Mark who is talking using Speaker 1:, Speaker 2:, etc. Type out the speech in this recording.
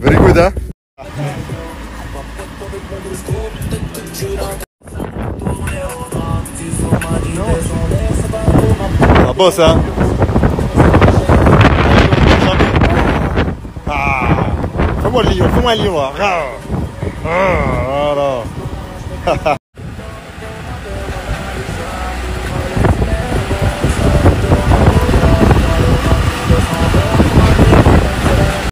Speaker 1: Very good, hein La hein Ah Fais-moi le lion, là. Ah, ah, voilà.